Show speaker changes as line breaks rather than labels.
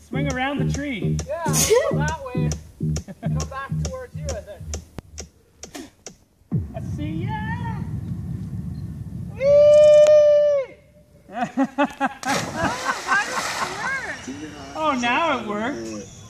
Swing around the tree.
Yeah, go that way. Go back towards you, I think.
I see ya. oh, now it works.